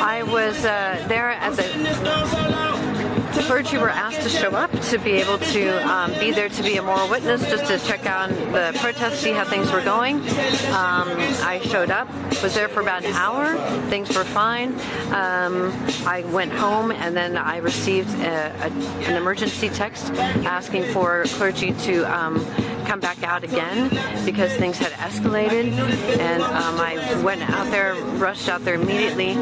I was uh, there as the clergy were asked to show up to be able to um, be there to be a moral witness, just to check on the protest, see how things were going. Um, I showed up, was there for about an hour. Things were fine. Um, I went home and then I received a, a, an emergency text asking for clergy to um, come back out again because things had escalated. And um, I went out there, rushed out there immediately.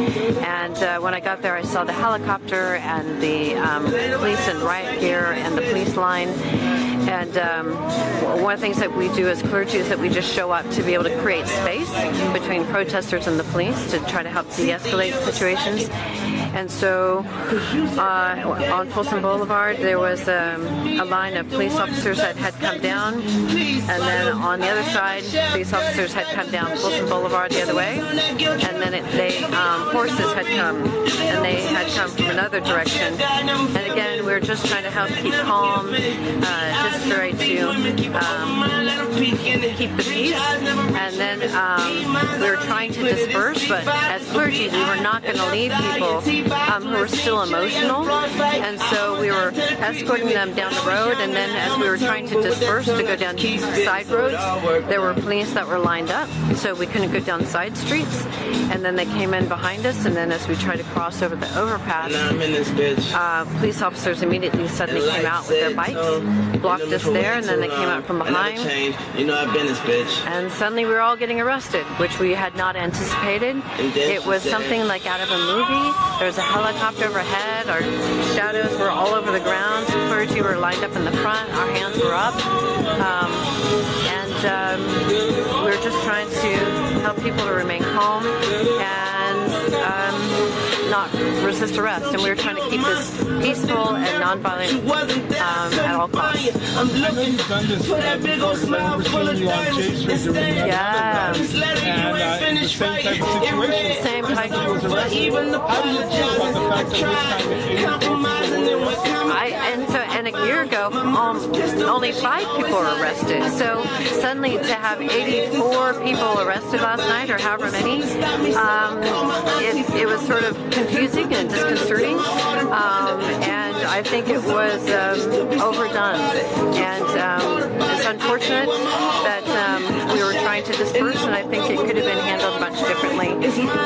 And uh, when I got there, I saw the helicopter and the um, police and riot gear and the police line. And um, one of the things that we do as clergy is that we just show up to be able to create space between protesters and the police to try to help de-escalate situations. And so uh, on Folsom Boulevard, there was um, a line of police officers that had come down. And then on the other side, police officers had come down Folsom Boulevard the other way. And then it, they, um, horses had come, and they had come from another direction. And were just trying to help keep calm, uh, just try to um, keep the peace. And then um, we were trying to disperse, but as clergy, we were not going to leave people um, who were still emotional. And so we were escorting them down the road, and then as we were trying to disperse to go down side roads, there were police that were lined up, so we couldn't go down side streets. And then they came in behind us, and then as we tried to cross over the overpass, uh, police officers immediately suddenly came out with their bikes, blocked us there, and then they came out from behind. You know I've been this bitch. And suddenly we were all getting arrested, which we had not anticipated. It was something like out of a movie. There was a helicopter overhead. Our shadows were all over the ground. The clergy were lined up in the front. Our hands were up. Um, and um, we were just trying to help people to remain calm and not resist arrest. And we were trying to keep this peaceful and nonviolent um, at all costs. I know you've done this before because I remember seeing you on J Street during that Yeah. and uh, the same type of situation. Same type Somebody was arrested. How do you feel about the fact that this time it eight people were arrested? I, and so, and a year um, only five people were arrested. So suddenly to have 84 people arrested last night, or however many, um, it, it was sort of confusing and disconcerting. Um, and I think it was um, overdone. And um, it's unfortunate that um, we were trying to disperse, and I think it could have been handled much differently.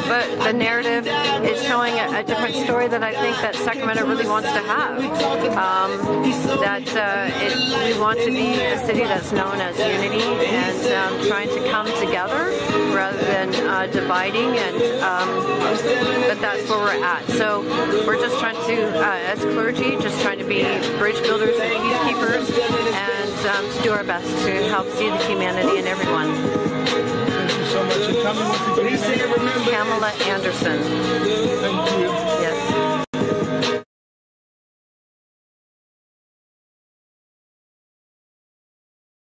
But the narrative is showing a, a different story that I think that Sacramento really wants to have. Um, that uh, it, we want to be a city that's known as unity and um, trying to come together rather than uh, dividing. And um, but that's where we're at. So we're just trying to, uh, as clergy, just trying to be bridge builders and peacekeepers, and um, to do our best to help see the humanity in everyone. Name? Pamela Anderson.